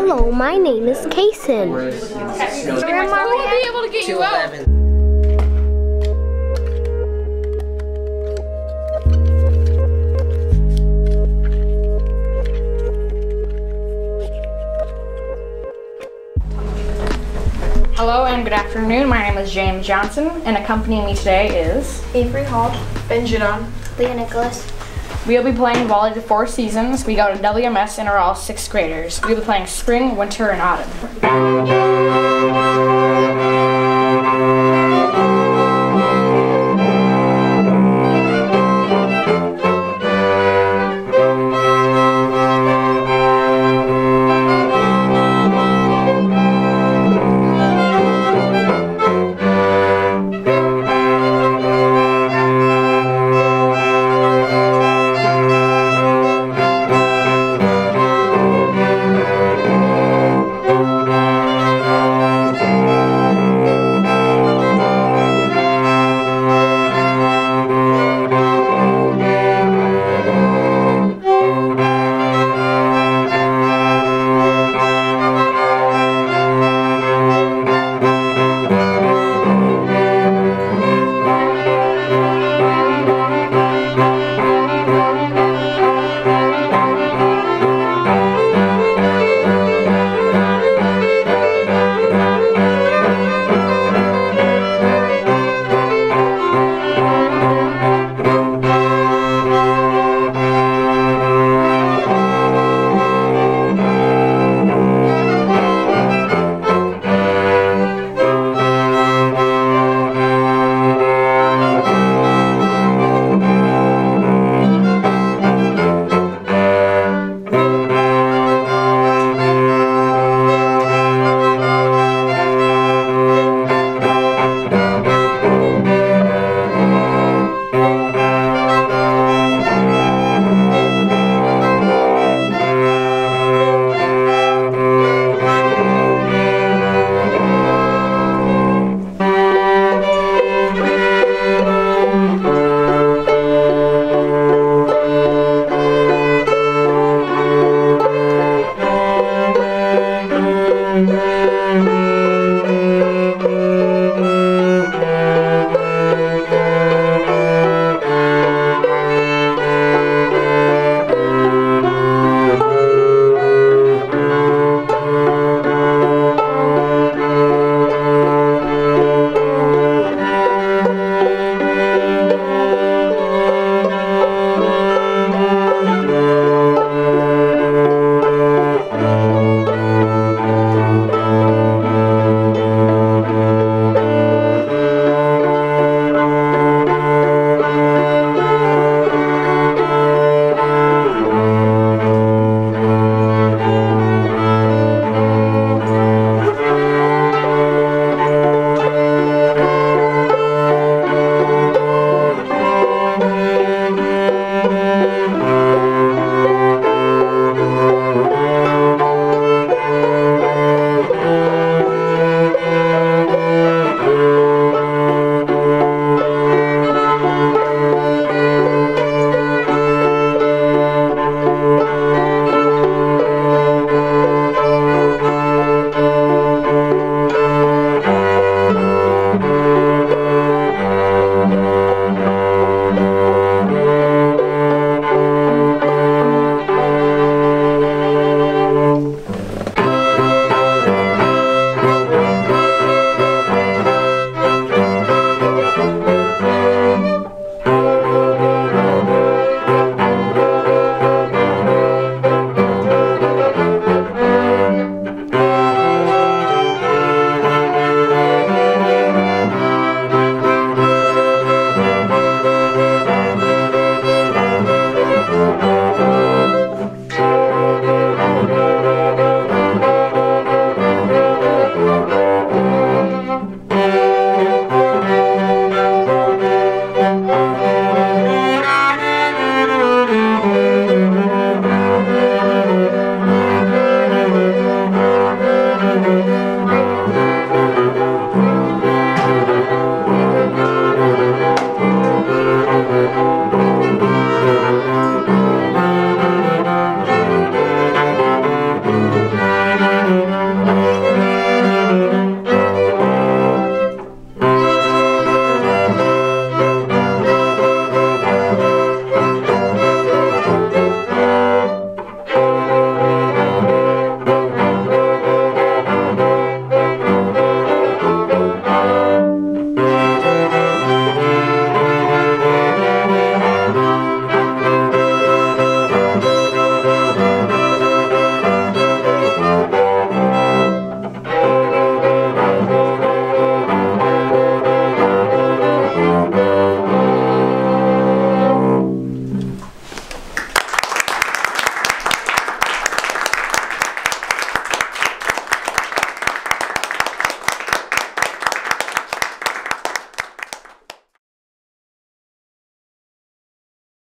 Hello, my name is Kason. Grandma will be able to get you out. Hello and good afternoon. My name is James Johnson, and accompanying me today is Avery Hall. Ben Jadon. Lia Nicolas. We'll be playing Vivaldi four seasons. We go to WMS and are all sixth graders. We'll be playing spring, winter, and autumn.